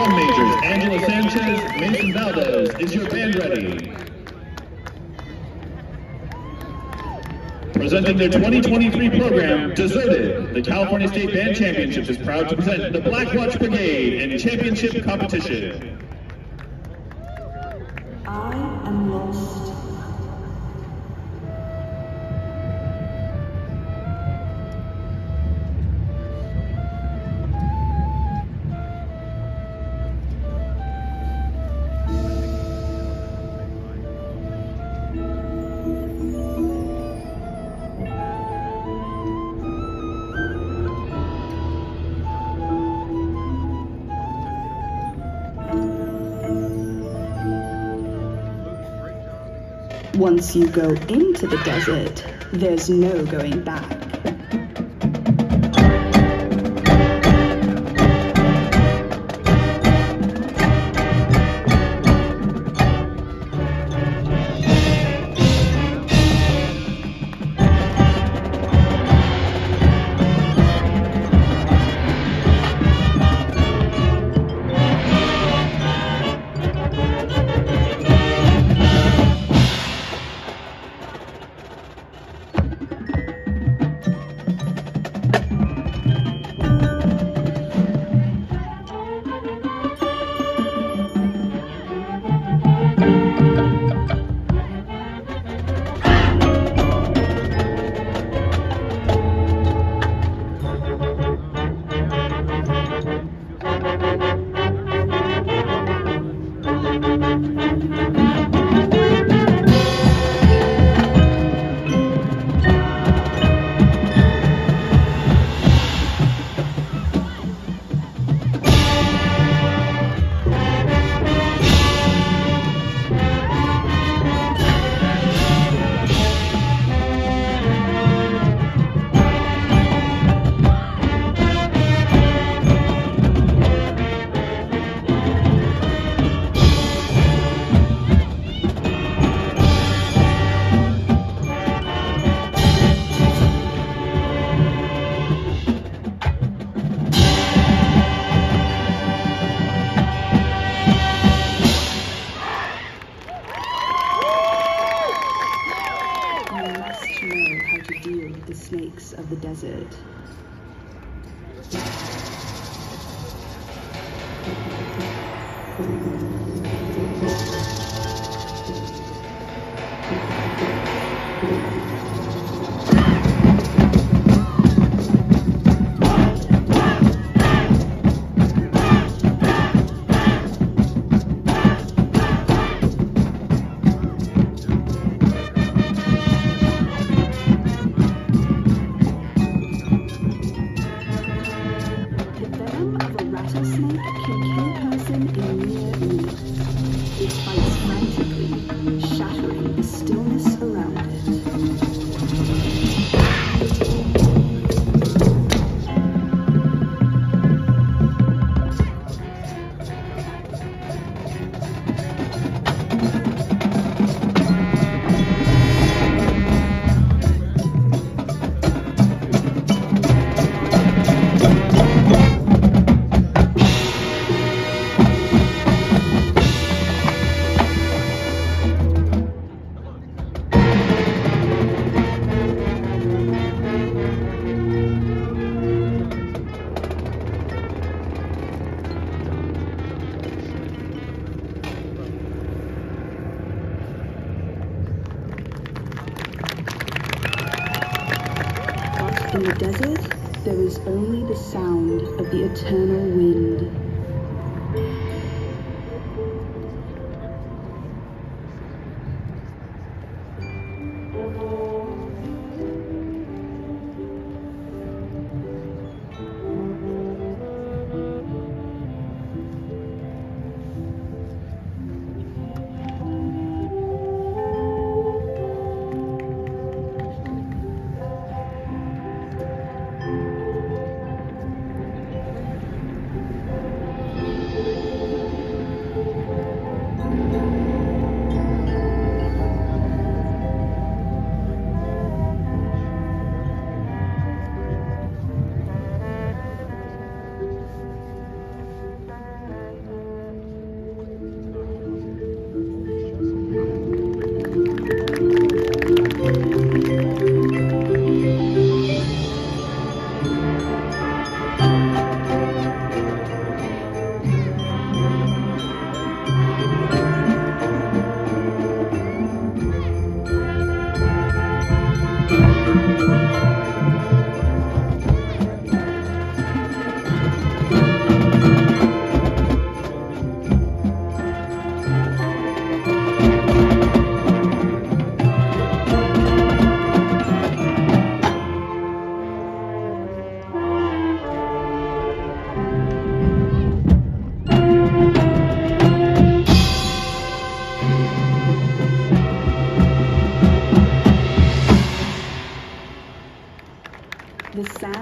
Drum majors Angela Sanchez, Mason Valdez, is your band ready? Presenting their 2023 program, Deserted, the California State Band Championships is proud to present the Black Watch Brigade in championship competition. I am lost. Once you go into the desert, there's no going back. Of a only the sound of the eternal wind.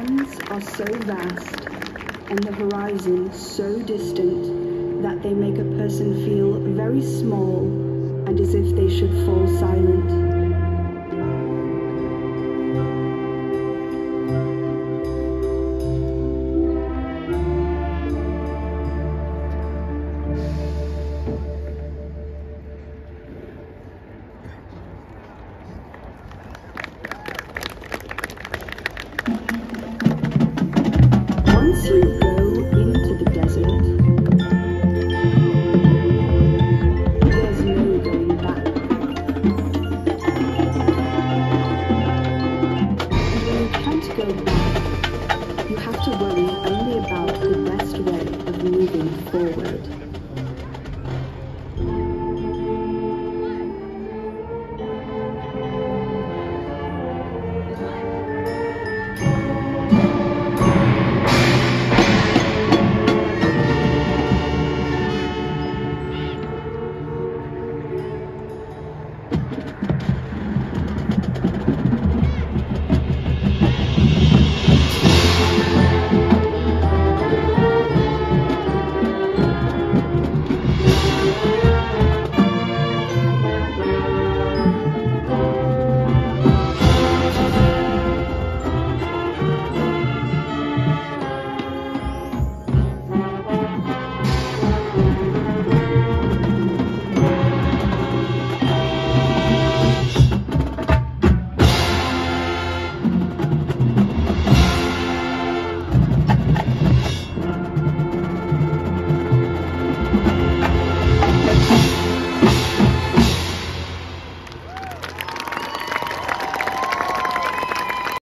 are so vast and the horizon so distant that they make a person feel very small and as if they should fall silent.